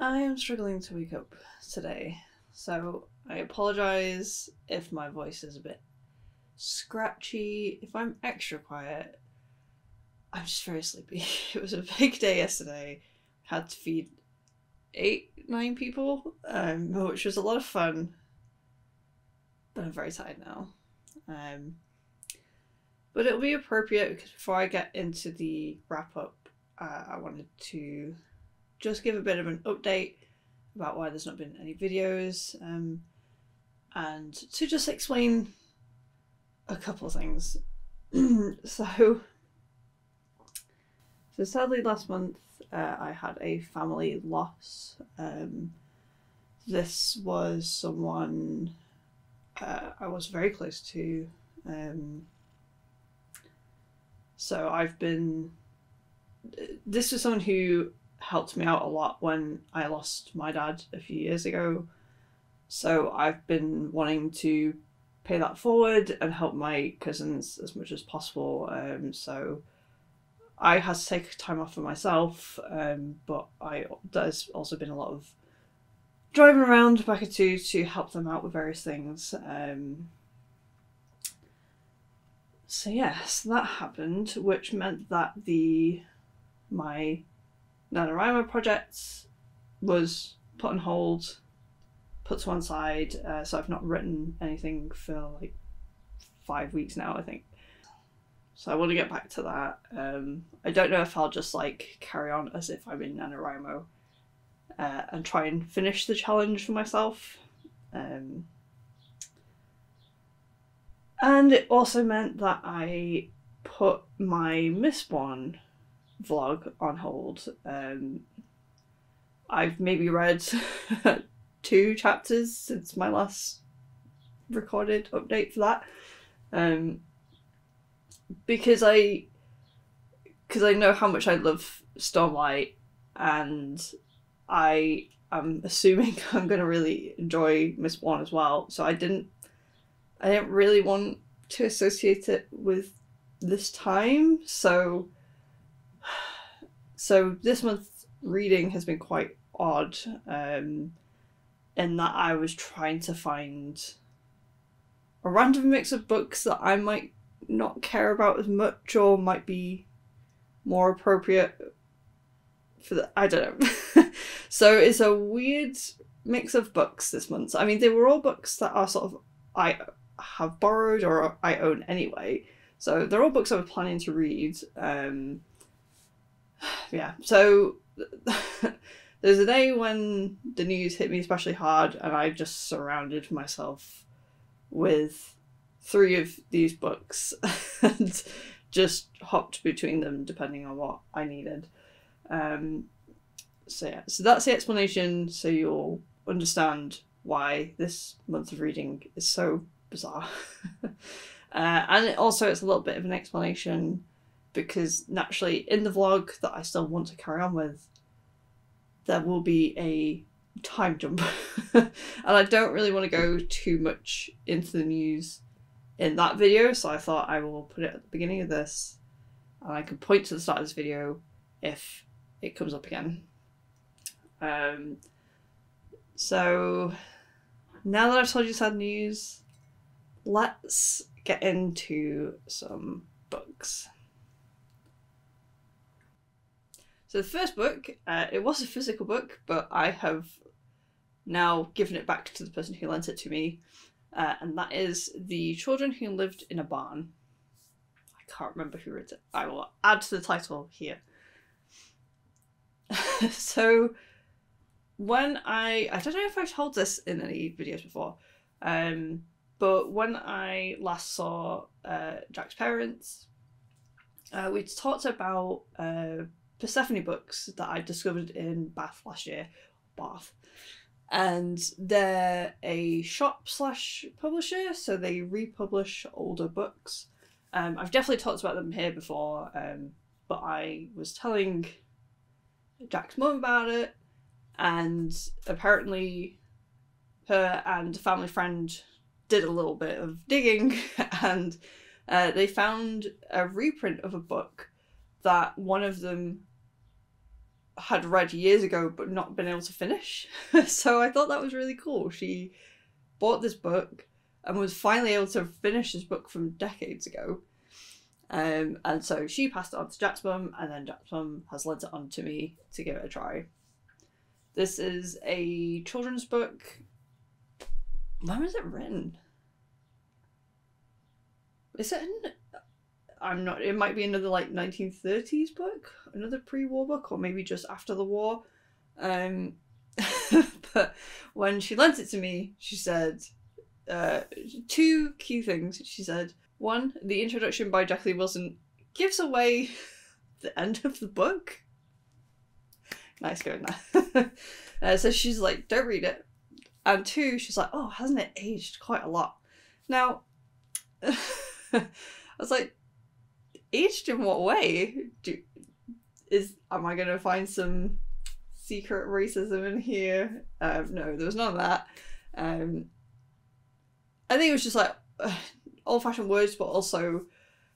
I am struggling to wake up today, so I apologise if my voice is a bit scratchy. If I'm extra quiet, I'm just very sleepy. It was a big day yesterday. Had to feed eight, nine people, um, which was a lot of fun. But I'm very tired now. Um, but it'll be appropriate because before I get into the wrap up, uh, I wanted to just give a bit of an update about why there's not been any videos um, and to just explain a couple of things. so, so sadly, last month uh, I had a family loss. Um, this was someone uh, I was very close to. Um, so I've been. This was someone who helped me out a lot when I lost my dad a few years ago. So I've been wanting to pay that forward and help my cousins as much as possible. Um, so I had to take time off for myself, um, but I there's also been a lot of driving around Bakatu to help them out with various things. Um, so yes, that happened, which meant that the my NaNoWriMo project was put on hold, put to one side. Uh, so I've not written anything for like five weeks now, I think. So I want to get back to that. Um, I don't know if I'll just like carry on as if I'm in NaNoWriMo uh, and try and finish the challenge for myself. Um, and it also meant that I put my Mistborn vlog on hold. Um, I've maybe read two chapters since my last recorded update for that. Um, because I because I know how much I love Stormlight and I am assuming I'm gonna really enjoy Mistborn as well. So I didn't I didn't really want to associate it with this time. So so this month's reading has been quite odd um, in that I was trying to find a random mix of books that I might not care about as much or might be more appropriate for the I don't know. so it's a weird mix of books this month. I mean, they were all books that are sort of I have borrowed or I own anyway. So they're all books I was planning to read. Um, yeah, so there's a day when the news hit me especially hard, and I just surrounded myself with three of these books and just hopped between them depending on what I needed. Um, so yeah, so that's the explanation. So you'll understand why this month of reading is so bizarre. uh, and it also it's a little bit of an explanation because naturally in the vlog that I still want to carry on with, there will be a time jump. and I don't really want to go too much into the news in that video, so I thought I will put it at the beginning of this and I can point to the start of this video if it comes up again. Um, so now that I've told you sad news, let's get into some books. So the first book, uh, it was a physical book, but I have now given it back to the person who lent it to me, uh, and that is The Children Who Lived in a Barn. I can't remember who wrote it. I will add to the title here. so when I I don't know if I've told this in any videos before, um, but when I last saw uh, Jack's parents, uh, we talked about uh, Persephone books that I discovered in Bath last year, Bath, and they're a shop slash publisher, so they republish older books. Um, I've definitely talked about them here before, um, but I was telling Jack's mum about it, and apparently, her and a family friend did a little bit of digging, and uh, they found a reprint of a book that one of them had read years ago but not been able to finish. so I thought that was really cool. She bought this book and was finally able to finish this book from decades ago. Um, and so she passed it on to Jack's mum, and then Jack's mum has lent it on to me to give it a try. This is a children's book. When was it written? Is it in I'm not. It might be another like 1930s book, another pre-war book, or maybe just after the war. Um, but when she lent it to me, she said uh, two key things. She said one, the introduction by Jacqueline Wilson gives away the end of the book. Nice going there. uh, so she's like, don't read it. And two, she's like, oh, hasn't it aged quite a lot? Now, I was like, aged in what way? Do, is am I gonna find some secret racism in here? Um, no, there was none of that. Um, I think it was just like uh, old fashioned words, but also,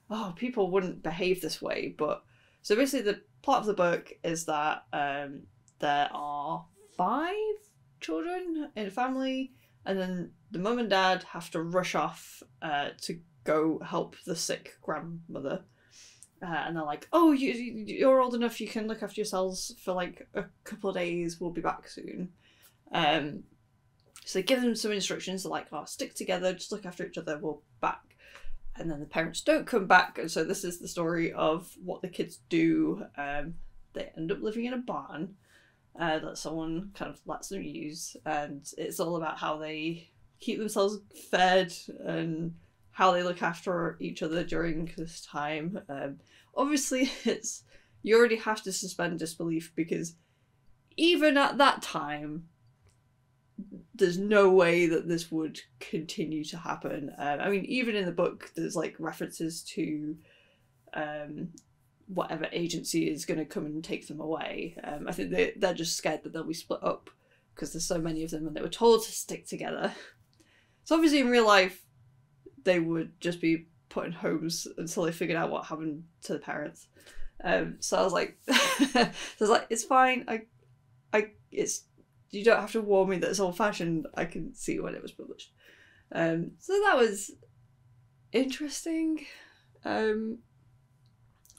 oh, people wouldn't behave this way. But so basically, the plot of the book is that um, there are five children in a family, and then the mum and dad have to rush off uh, to go help the sick grandmother uh, and they're like, "Oh, you you're old enough. You can look after yourselves for like a couple of days. We'll be back soon." Um, so they give them some instructions. They're like, "Oh, stick together. Just look after each other. We'll be back." And then the parents don't come back, and so this is the story of what the kids do. Um, they end up living in a barn uh, that someone kind of lets them use, and it's all about how they keep themselves fed and how they look after each other during this time. Um, obviously, it's you already have to suspend disbelief because even at that time, there's no way that this would continue to happen. Um, I mean, even in the book, there's like references to um, whatever agency is going to come and take them away. Um, I think they, they're just scared that they'll be split up because there's so many of them and they were told to stick together. So obviously in real life, they would just be put in homes until they figured out what happened to the parents. Um, so I was like, so I was like, it's fine. I, I, it's you don't have to warn me that it's old fashioned. I can see when it was published. Um, so that was interesting. Um,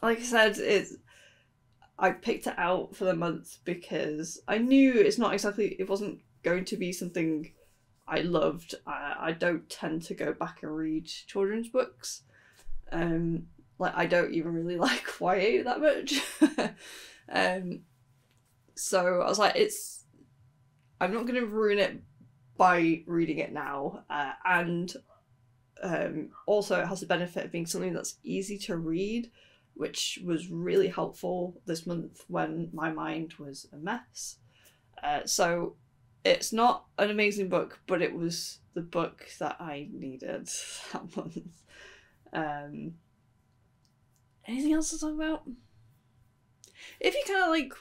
like I said, it's I picked it out for the month because I knew it's not exactly it wasn't going to be something I loved. I, I don't tend to go back and read children's books. Um, like I don't even really like YA that much. um, so I was like, it's. I'm not going to ruin it by reading it now, uh, and um, also it has the benefit of being something that's easy to read, which was really helpful this month when my mind was a mess. Uh, so it's not an amazing book, but it was the book that I needed that month. Um, anything else to talk about? If you kind of like,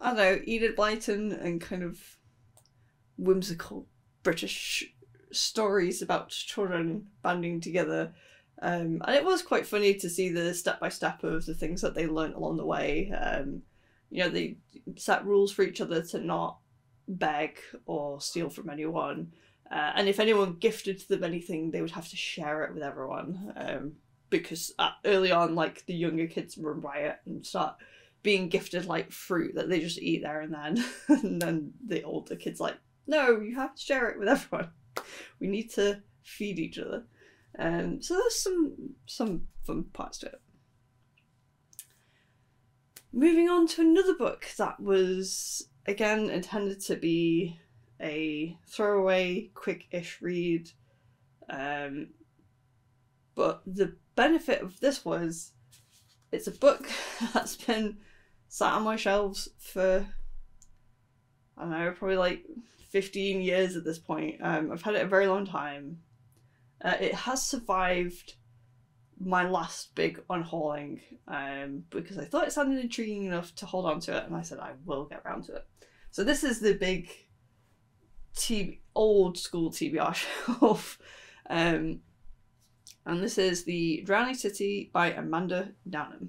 I don't know, Edith Blyton and kind of whimsical British stories about children banding together. Um, and it was quite funny to see the step by step of the things that they learnt along the way. Um, you know, they set rules for each other to not beg or steal from anyone. Uh, and if anyone gifted them anything, they would have to share it with everyone. Um, because at, early on, like the younger kids run riot and start being gifted like fruit that they just eat there and then. and then the older kids like, no, you have to share it with everyone. We need to feed each other. Um, so there's some some fun parts to it. Moving on to another book that was again intended to be a throwaway, quick-ish read. Um, but the benefit of this was it's a book that's been sat on my shelves for I don't know, probably like 15 years at this point. Um, I've had it a very long time. Uh, it has survived my last big unhauling um, because I thought it sounded intriguing enough to hold on to it, and I said I will get around to it. So this is the big T- old school TBR shelf. um, and this is The Drowning City by Amanda Downum.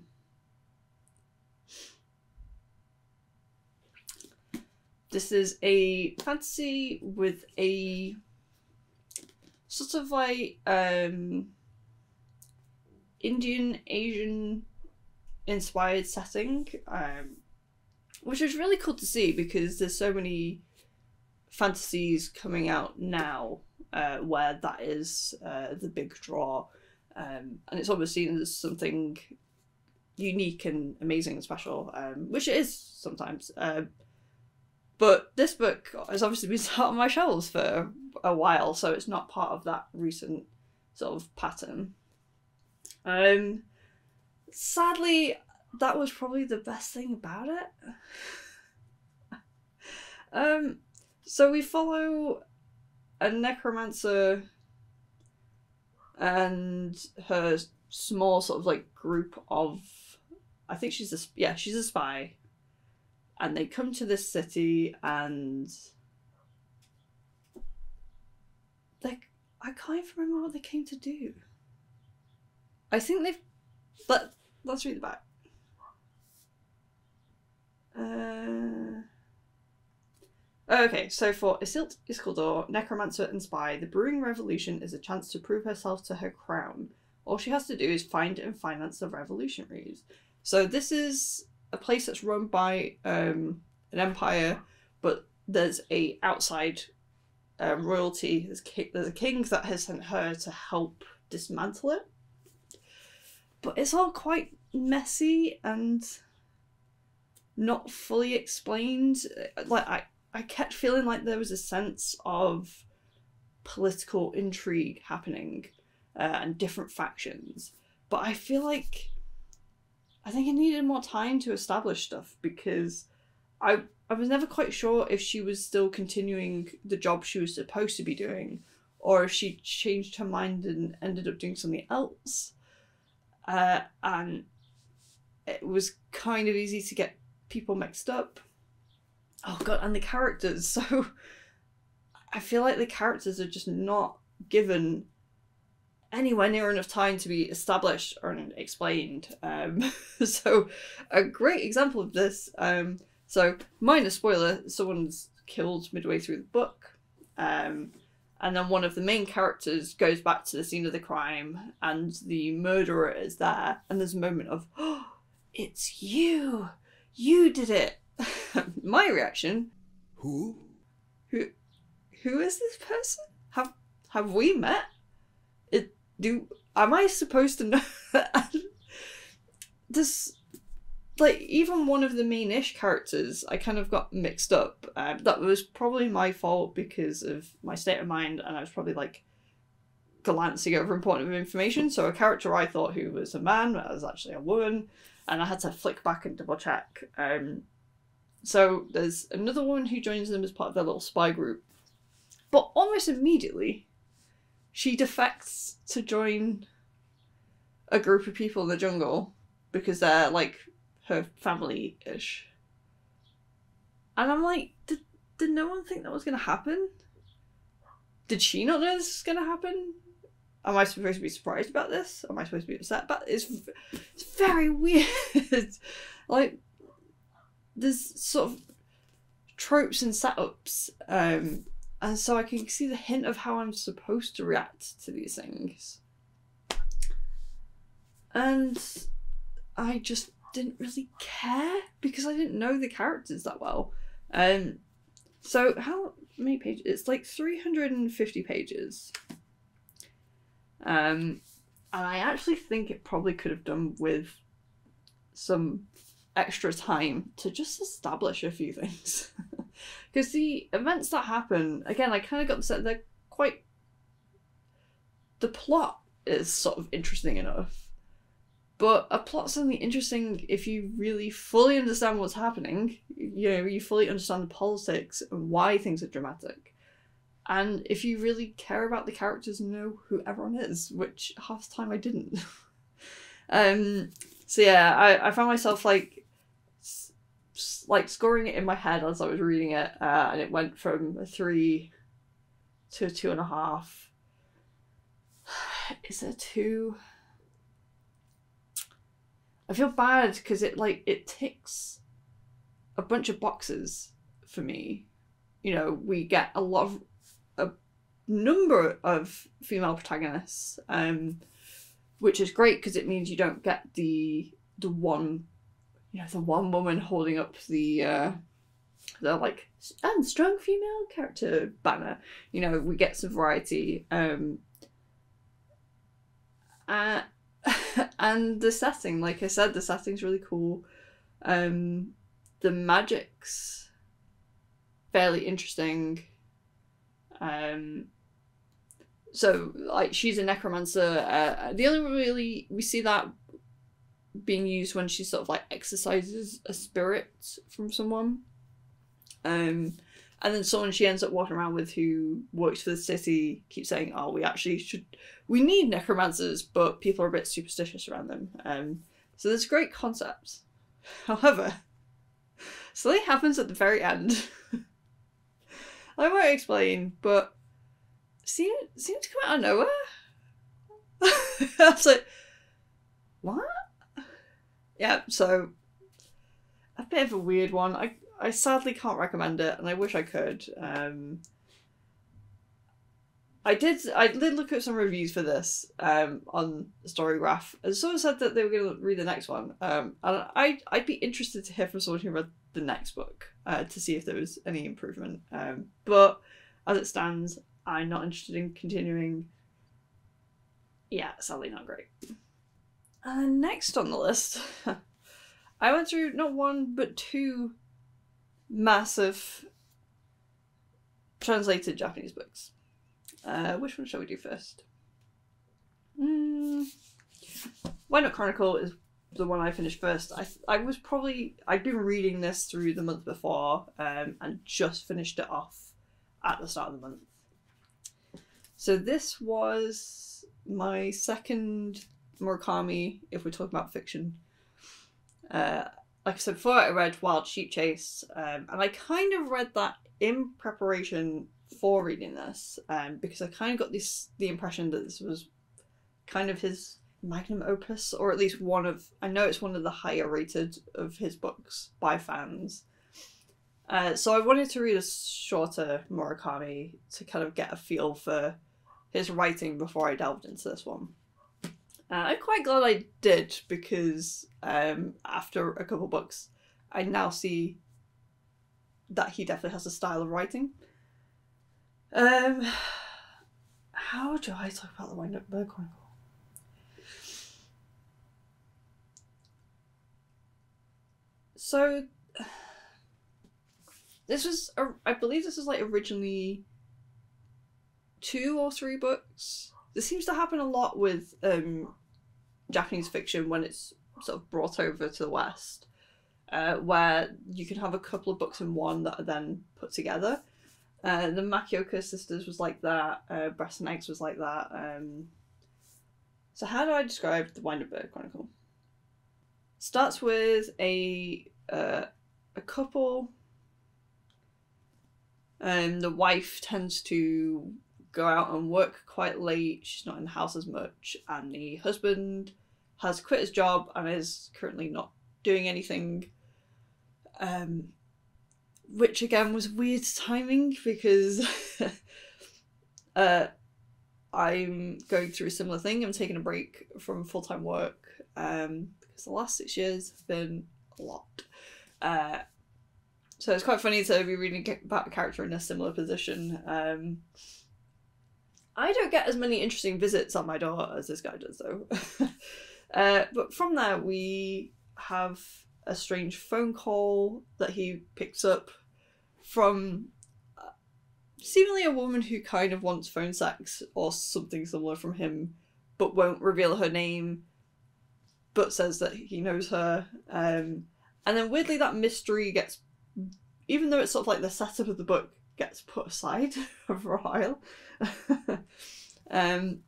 this is a fantasy with a sort of like um Indian Asian inspired setting, um, which is really cool to see because there's so many fantasies coming out now uh, where that is uh, the big draw, um, and it's almost seen as something unique and amazing and special, um, which it is sometimes. Uh, but this book has obviously been sat on my shelves for a while, so it's not part of that recent sort of pattern. Um, sadly, that was probably the best thing about it. um, so we follow a necromancer and her small sort of like group of I think she's a yeah she's a spy, and they come to this city and they I can't even remember what they came to do. I think they've let let's read the back. Uh, okay, so for Isyllt Iskaldur, Necromancer and Spy, the Brewing Revolution is a chance to prove herself to her crown. All she has to do is find and finance the revolutionaries. So this is a place that's run by um, an empire, but there's a outside um, royalty. There's, there's a king that has sent her to help dismantle it. But it's all quite messy and not fully explained. Like I, I kept feeling like there was a sense of political intrigue happening uh, and different factions. But I feel like I think it needed more time to establish stuff because I I was never quite sure if she was still continuing the job she was supposed to be doing or if she changed her mind and ended up doing something else. Uh, and it was kind of easy to get people mixed up. Oh god, and the characters. So I feel like the characters are just not given anywhere near enough time to be established or explained. Um, so, a great example of this. Um, so, minor spoiler: someone's killed midway through the book, um, and then one of the main characters goes back to the scene of the crime, and the murderer is there, and there's a moment of, "Oh, it's you! You did it!" My reaction: Who? Who? Who is this person? Have Have we met? It do am I supposed to know? this like even one of the main-ish characters I kind of got mixed up. Um, that was probably my fault because of my state of mind, and I was probably like glancing over important information. So a character I thought who was a man was actually a woman, and I had to flick back and double check. Um, so there's another woman who joins them as part of their little spy group, but almost immediately she defects to join a group of people in the jungle because they're like her family ish. And I'm like, did, did no one think that was to happen? Did she not know this was to happen? Am I supposed to be surprised about this? Am I supposed to be upset? But it's, it's very weird. like, there's sort of tropes and setups um, and so I can see the hint of how I'm supposed to react to these things. And I just didn't really care because I didn't know the characters that well. Um, so how many pages? It's like 350 pages. Um, and I actually think it probably could have done with some extra time to just establish a few things. Because the events that happen, again, I kind of got sense they're quite. The plot is sort of interesting enough. But a plot's only interesting if you really fully understand what's happening. You know, you fully understand the politics and why things are dramatic. And if you really care about the characters and know who everyone is, which half the time I didn't. um, so yeah, I, I found myself like like scoring it in my head as I was reading it, uh, and it went from a three to a two and a half. Is it two? I feel bad because it like it ticks a bunch of boxes for me. You know, we get a lot of a number of female protagonists, um, which is great because it means you don't get the the one, you know, the one woman holding up the uh, the like and strong female character banner. You know, we get some variety. Um, uh, and the setting, like I said, the setting's really cool. Um, the magic's fairly interesting. Um, so like she's a necromancer. Uh, the only really we see that being used when she sort of like exercises a spirit from someone. Um, and then someone she ends up walking around with who works for the city keeps saying, "Oh, we actually should, we need necromancers, but people are a bit superstitious around them." Um, so there's great concepts. However, something happens at the very end. I won't explain, but seemed seemed to come out of nowhere. I was like, what? Yeah, so a bit of a weird one. I I sadly can't recommend it, and I wish I could. Um, I did. I did look at some reviews for this um, on Storygraph, and someone said that they were going to read the next one. Um, and I I'd be interested to hear from someone who read the next book uh, to see if there was any improvement. Um, but as it stands, I'm not interested in continuing. Yeah, sadly not great. And next on the list, I went through not one but two massive translated Japanese books. Uh, which one shall we do first? Mm, Why Not Chronicle is the one I finished first. I I was probably I'd been reading this through the month before um, and just finished it off at the start of the month. So this was my second Murakami, if we're talking about fiction. Uh, like I said before, I read Wild Sheep Chase, um, and I kind of read that in preparation for reading this, um, because I kind of got this the impression that this was kind of his magnum opus, or at least one of. I know it's one of the higher rated of his books by fans. Uh, so I wanted to read a shorter Murakami to kind of get a feel for his writing before I delved into this one. Uh, I'm quite glad I did because um, after a couple books, I now see that he definitely has a style of writing. Um, how do I talk about the Wind Up Bird Chronicle? So, this was, I believe this was like originally two or three books. This seems to happen a lot with um, Japanese fiction when it's sort of brought over to the West, uh, where you can have a couple of books in one that are then put together. Uh, the Makioka sisters was like that. Uh, Breast and Eggs was like that. Um, so how do I describe the Wind Up Bird Chronicle? Starts with a uh, a couple. Um, the wife tends to go out and work quite late. She's not in the house as much, and the husband has quit his job and is currently not doing anything. Um, which again was weird timing because uh, I'm going through a similar thing. I'm taking a break from full time work um, because the last six years have been a lot. Uh, so it's quite funny to be reading about a character in a similar position. Um, I don't get as many interesting visits on my door as this guy does, though. uh, but from there, we have a strange phone call that he picks up from uh, seemingly a woman who kind of wants phone sex or something similar from him, but won't reveal her name, but says that he knows her. Um, and then weirdly, that mystery gets, even though it's sort of like the setup of the book, gets put aside for a while. um,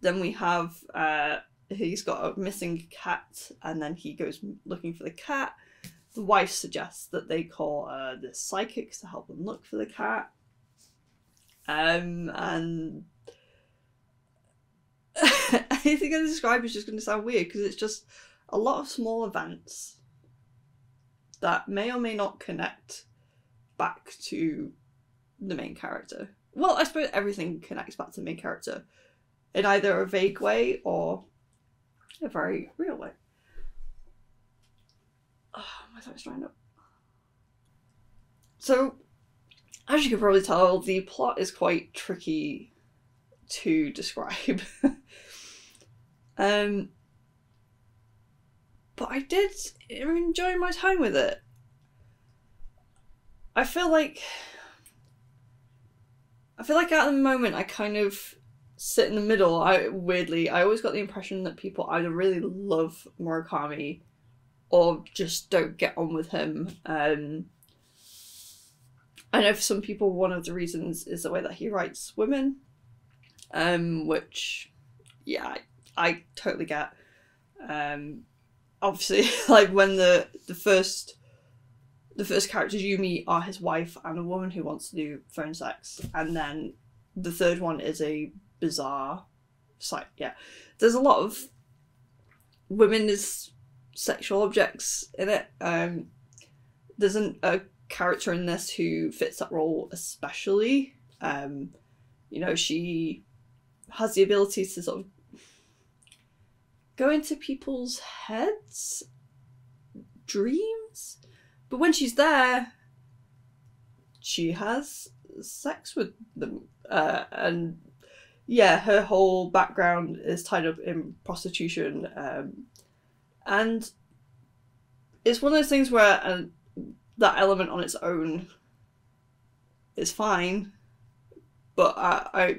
then we have uh, he's got a missing cat, and then he goes looking for the cat. The wife suggests that they call uh, the psychics to help them look for the cat. Um, and anything I describe is just going to sound weird because it's just a lot of small events that may or may not connect back to the main character. Well, I suppose everything connects back to the main character in either a vague way or a very real way. Oh, my throat's drying up. So, as you can probably tell, the plot is quite tricky to describe. um, but I did enjoy my time with it. I feel like I feel like at the moment I kind of sit in the middle. I weirdly I always got the impression that people either really love Murakami or just don't get on with him. Um, I know for some people one of the reasons is the way that he writes women, um, which yeah I, I totally get. Um, obviously, like when the the first the first characters you meet are his wife and a woman who wants to do phone sex, and then the third one is a bizarre site. Yeah, there's a lot of women as sexual objects in it. Um, there's an, a character in this who fits that role especially. Um, you know, she has the ability to sort of go into people's heads, dreams, but when she's there, she has sex with them. Uh, and yeah, her whole background is tied up in prostitution. Um, and it's one of those things where uh, that element on its own is fine. But I, I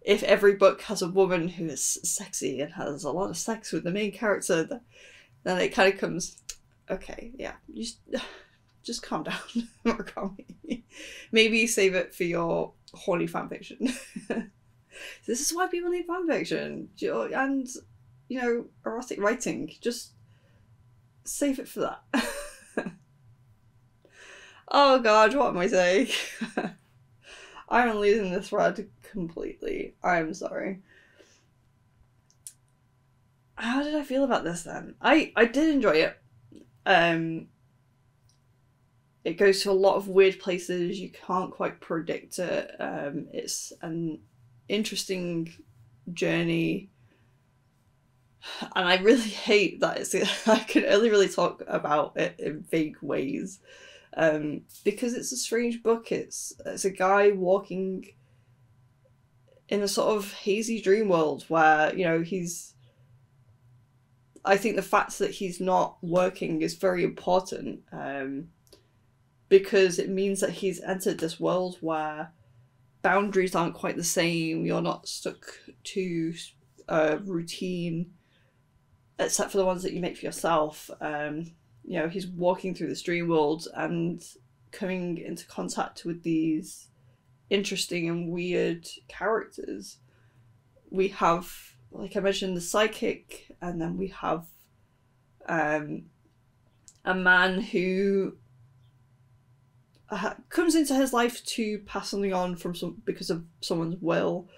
if every book has a woman who is sexy and has a lot of sex with the main character, then it kind of comes, okay, yeah, just, just calm down, Murakami. Maybe save it for your horny fanfiction. this is why people need fanfiction and, you know, erotic writing. Just save it for that. oh god, what am I saying? I'm losing this thread completely. I'm sorry. How did I feel about this then? I I did enjoy it. Um it goes to a lot of weird places. You can't quite predict it. Um, it's an interesting journey, and I really hate that it's. I can only really talk about it in vague ways, um, because it's a strange book. It's it's a guy walking in a sort of hazy dream world where you know he's i think the fact that he's not working is very important um, because it means that he's entered this world where boundaries aren't quite the same you're not stuck to a routine except for the ones that you make for yourself um, you know he's walking through this dream world and coming into contact with these interesting and weird characters. We have, like I mentioned, the psychic, and then we have um, a man who uh, comes into his life to pass something on from some because of someone's will,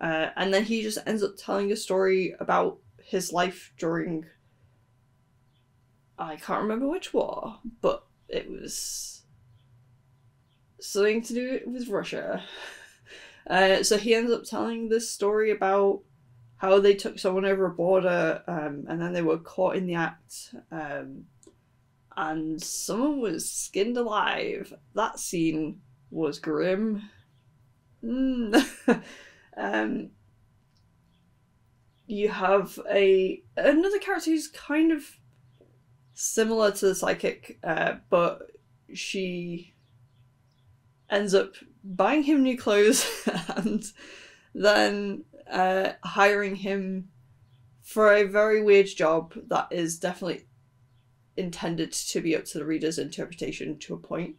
uh, and then he just ends up telling a story about his life during. I can't remember which war, but it was something to do with Russia. Uh, so he ends up telling this story about how they took someone over a border um, and then they were caught in the act um, and someone was skinned alive. That scene was grim. Mm. um, you have a another character who's kind of similar to the psychic, uh, but she ends up buying him new clothes and then uh, hiring him for a very weird job that is definitely intended to be up to the reader's interpretation to a point.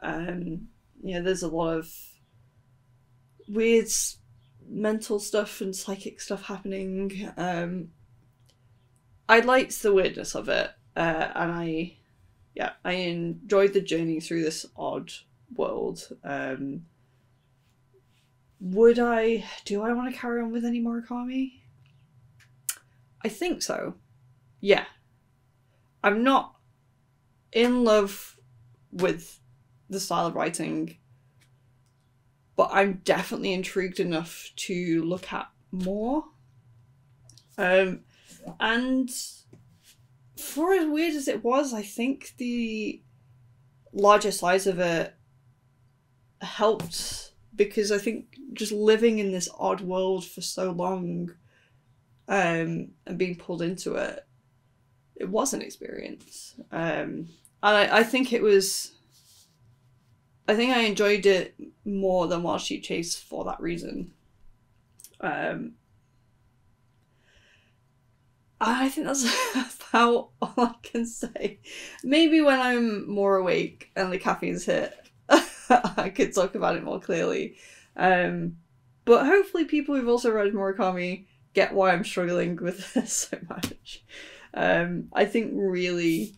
Um, you know, there's a lot of weird mental stuff and psychic stuff happening. Um, I liked the weirdness of it, uh, and I, yeah, I enjoyed the journey through this odd world. Um, would I? Do I want to carry on with any Murakami? I think so. Yeah. I'm not in love with the style of writing, but I'm definitely intrigued enough to look at more. Um, and for as weird as it was, I think the larger size of it helped because I think just living in this odd world for so long um, and being pulled into it, it was an experience. Um, and I, I think it was. I think I enjoyed it more than Wild Sheep Chase for that reason. Um, I think that's about all I can say. Maybe when I'm more awake and the caffeine's hit, I could talk about it more clearly. Um, but hopefully, people who've also read Murakami get why I'm struggling with this so much. Um, I think really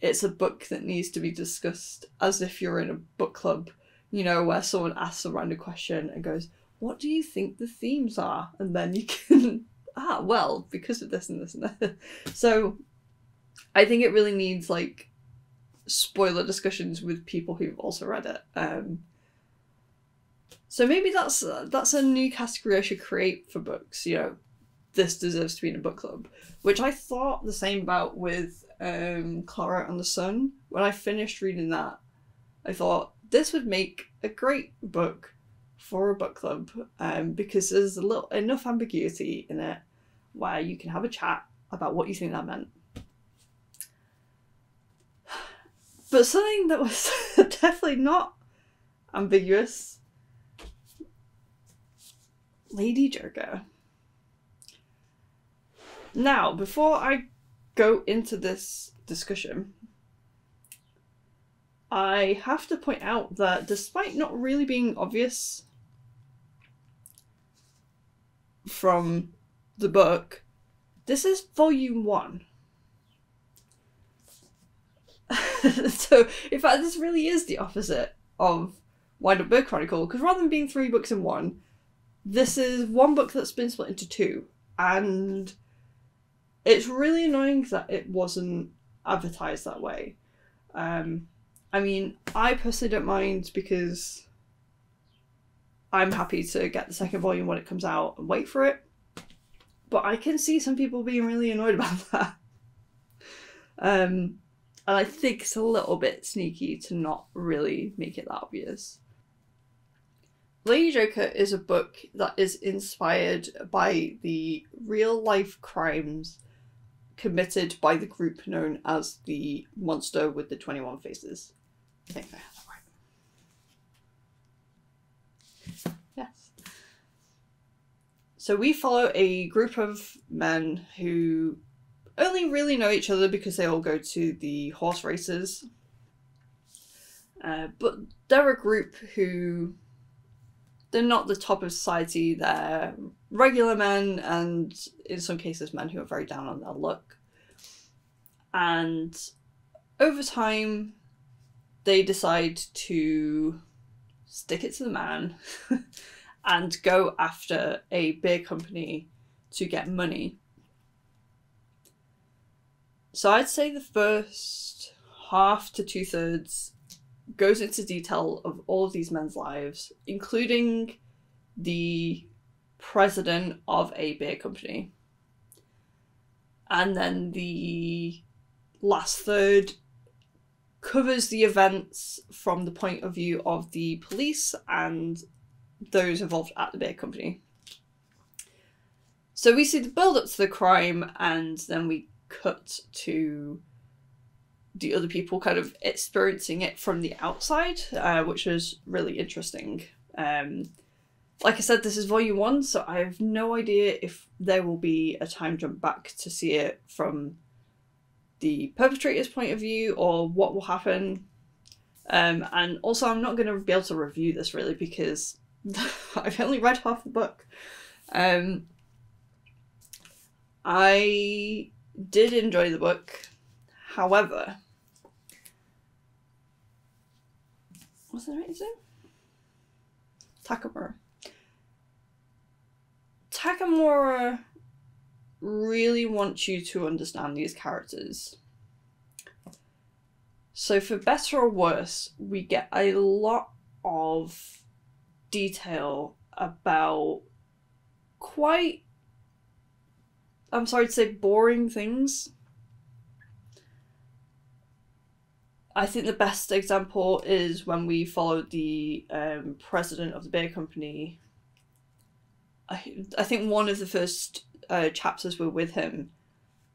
it's a book that needs to be discussed as if you're in a book club, you know, where someone asks a random question and goes, What do you think the themes are? And then you can, ah, well, because of this and this and that. So I think it really needs like spoiler discussions with people who've also read it. Um, so maybe that's that's a new category I should create for books. You know, this deserves to be in a book club, which I thought the same about with um, Clara and the Sun. When I finished reading that, I thought this would make a great book for a book club um, because there's a little enough ambiguity in it where you can have a chat about what you think that meant. But something that was definitely not ambiguous Lady Joker. Now, before I go into this discussion, I have to point out that despite not really being obvious from the book, this is volume one. so, in fact, this really is the opposite of Wind Up Bird Chronicle, because rather than being three books in one, this is one book that's been split into two. And it's really annoying that it wasn't advertised that way. Um, I mean, I personally don't mind because I'm happy to get the second volume when it comes out and wait for it. But I can see some people being really annoyed about that. Um, and I think it's a little bit sneaky to not really make it that obvious. Lady Joker is a book that is inspired by the real life crimes committed by the group known as the Monster with the 21 Faces. I think I have that right. Yes. So we follow a group of men who only really know each other because they all go to the horse races. Uh, but they're a group who they're not the top of society. They're regular men, and in some cases, men who are very down on their luck. And over time, they decide to stick it to the man and go after a beer company to get money. So I'd say the first half to two thirds goes into detail of all of these men's lives, including the president of a beer company. And then the last third covers the events from the point of view of the police and those involved at the beer company. So we see the build up to the crime and then we cut to the other people kind of experiencing it from the outside, uh, which was really interesting. Um, like I said, this is volume one, so I have no idea if there will be a time jump back to see it from the perpetrator's point of view or what will happen. Um, and also, I'm not going to be able to review this really because I've only read half the book. Um, I did enjoy the book. However, what's right name? Takamura. Takamura really wants you to understand these characters. So, for better or worse, we get a lot of detail about quite, I'm sorry to say, boring things. I think the best example is when we followed the um, president of the beer company. I, I think one of the first uh, chapters were with him.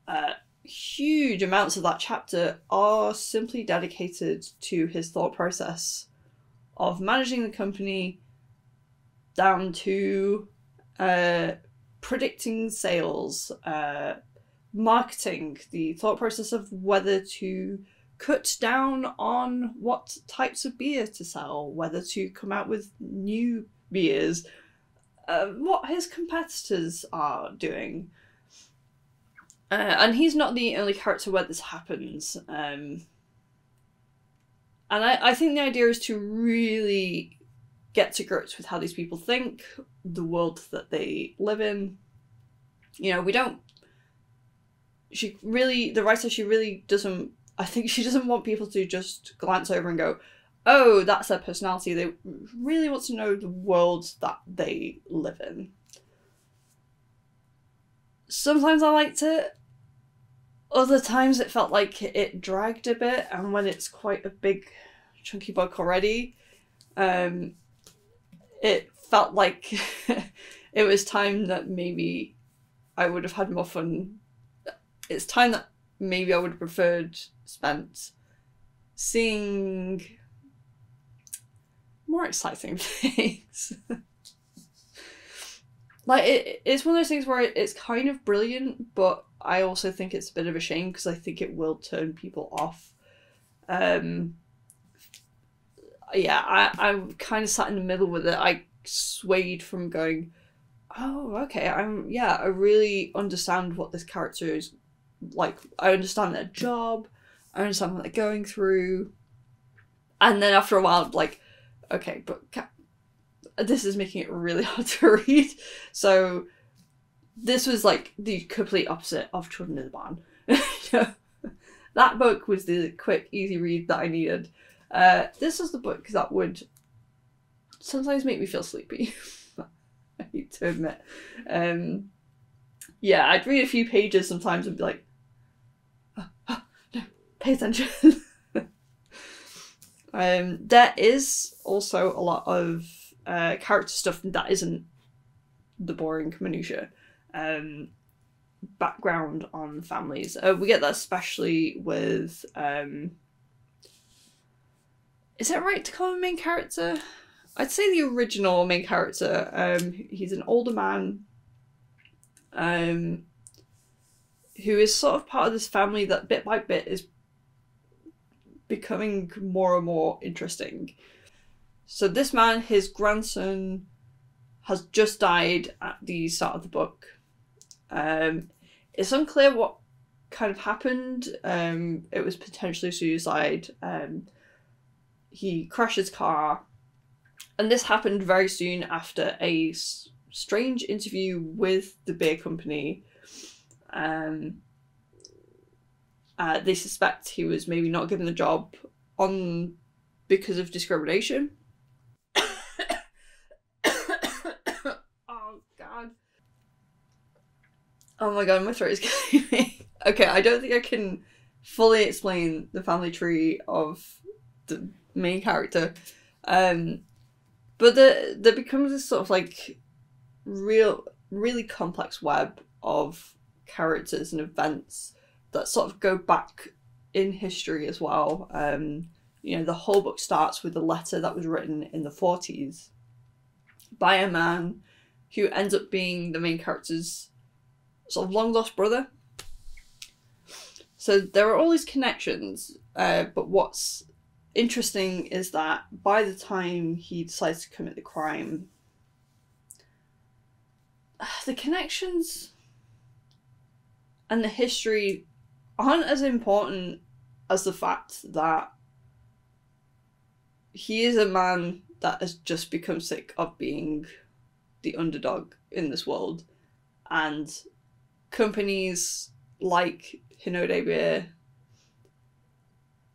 Uh, huge amounts of that chapter are simply dedicated to his thought process of managing the company down to uh, predicting sales, uh, marketing, the thought process of whether to cut down on what types of beer to sell, whether to come out with new beers, uh, what his competitors are doing. Uh, and he's not the only character where this happens. Um, and I, I think the idea is to really get to grips with how these people think, the world that they live in. You know, we don't. She really, the writer, she really doesn't. I think she doesn't want people to just glance over and go, oh, that's their personality. They really want to know the world that they live in. Sometimes I liked it. Other times it felt like it dragged a bit, and when it's quite a big, chunky book already, um, it felt like it was time that maybe I would have had more fun. It's time that maybe I would have preferred spent seeing more exciting things. like it, it's one of those things where it's kind of brilliant, but I also think it's a bit of a shame because I think it will turn people off. Um, yeah, I I'm kind of sat in the middle with it. I swayed from going, oh okay, I'm yeah, I really understand what this character is like. I understand their job. I understand what they're going through. And then after a while, like okay, but this is making it really hard to read. So this was like the complete opposite of Children of the Barn. that book was the quick, easy read that I needed. Uh, this was the book that would sometimes make me feel sleepy. I hate to admit. Um, yeah, I'd read a few pages sometimes and be like, pay attention. Um, there is also a lot of uh, character stuff that isn't the boring minutia. Um, background on families. Uh, we get that especially with. Um, is it right to call him main character? I'd say the original main character. Um, he's an older man. Um, who is sort of part of this family that bit by bit is becoming more and more interesting. So this man, his grandson, has just died at the start of the book. Um, it's unclear what kind of happened. Um, it was potentially suicide. Um, he crashed his car, and this happened very soon after a strange interview with the beer company. Um, uh, they suspect he was maybe not given the job on because of discrimination. oh god. Oh my god, my throat is killing me. okay, I don't think I can fully explain the family tree of the main character. Um but the there becomes this sort of like real really complex web of characters and events that sort of go back in history as well. Um, you know, the whole book starts with a letter that was written in the 40s by a man who ends up being the main character's sort of long lost brother. So there are all these connections, uh, but what's interesting is that by the time he decides to commit the crime, the connections and the history aren't as important as the fact that he is a man that has just become sick of being the underdog in this world. And companies like Hinode Beer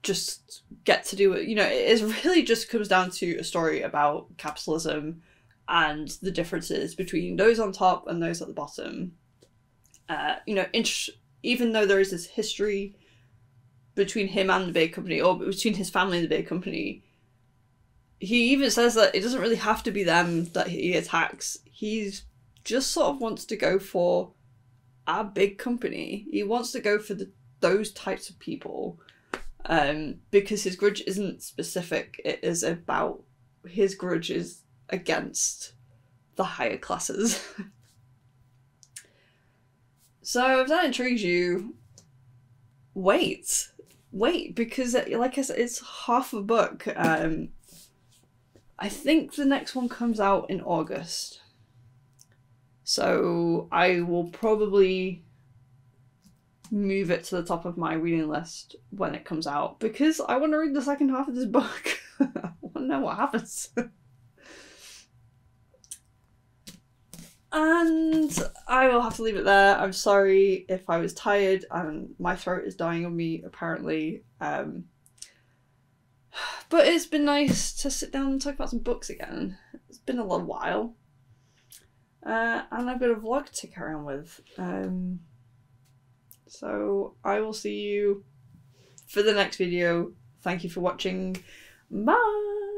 just get to do it. You know, it really just comes down to a story about capitalism and the differences between those on top and those at the bottom. Uh, you know, int- even though there is this history between him and the big company, or between his family and the big company, he even says that it doesn't really have to be them that he attacks. He's just sort of wants to go for a big company. He wants to go for the those types of people um, because his grudge isn't specific. It is about his grudge is against the higher classes. so if that intrigues you, wait, wait because like I said, it's half a book. Um, I think the next one comes out in August. So I will probably move it to the top of my reading list when it comes out because I want to read the second half of this book. I want to know what happens. and I will have to leave it there. I'm sorry if I was tired and my throat is dying on me apparently. Um, but it's been nice to sit down and talk about some books again. It's been a little while. Uh, and I've got a vlog to carry on with. Um, so I will see you for the next video. Thank you for watching. Bye!